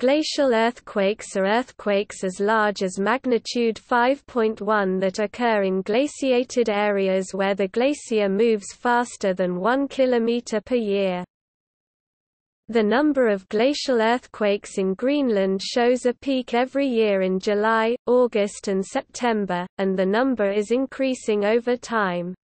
Glacial earthquakes are earthquakes as large as magnitude 5.1 that occur in glaciated areas where the glacier moves faster than 1 km per year. The number of glacial earthquakes in Greenland shows a peak every year in July, August and September, and the number is increasing over time.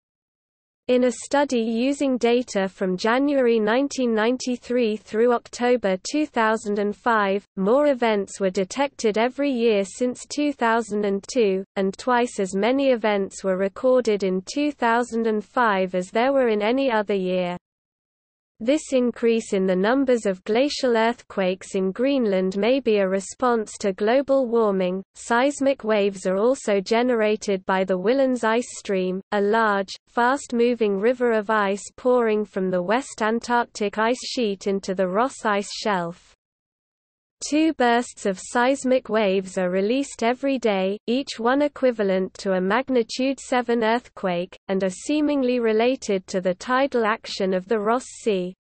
In a study using data from January 1993 through October 2005, more events were detected every year since 2002, and twice as many events were recorded in 2005 as there were in any other year. This increase in the numbers of glacial earthquakes in Greenland may be a response to global warming. Seismic waves are also generated by the Whillans ice stream, a large, fast moving river of ice pouring from the West Antarctic ice sheet into the Ross Ice Shelf. Two bursts of seismic waves are released every day, each one equivalent to a magnitude 7 earthquake, and are seemingly related to the tidal action of the Ross Sea.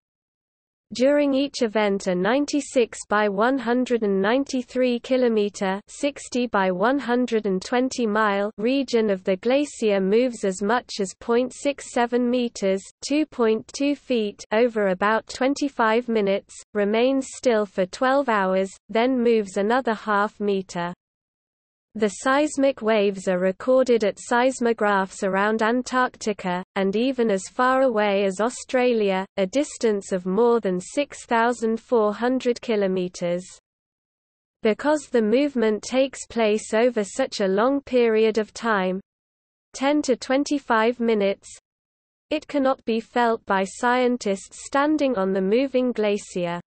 During each event a 96 by 193 km 60 by 120 mile region of the glacier moves as much as 0.67 meters 2.2 feet over about 25 minutes, remains still for 12 hours, then moves another half meter. The seismic waves are recorded at seismographs around Antarctica, and even as far away as Australia, a distance of more than 6,400 kilometres. Because the movement takes place over such a long period of time 10 to 25 minutes it cannot be felt by scientists standing on the moving glacier.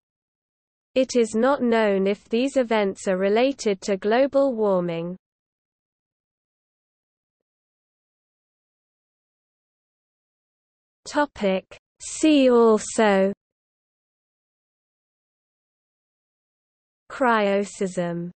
It is not known if these events are related to global warming. See also Cryoseism